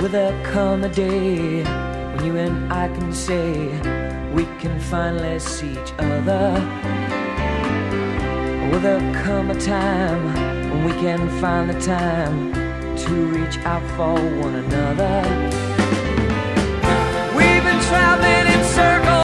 Will there come a day when you and I can say we can finally see each other? Will there come a time when we can find the time to reach out for one another?